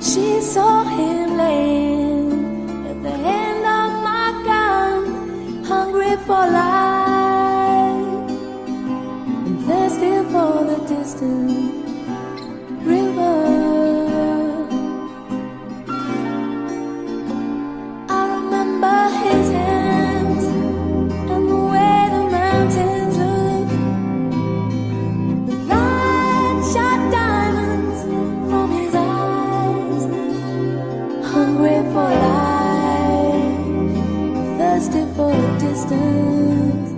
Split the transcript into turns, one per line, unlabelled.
She saw him laying at the end of my gun, hungry for life and thirsty for the distance. hungry for life, thirsty for distance.